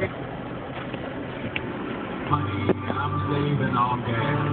Honey, I'm saving all gas.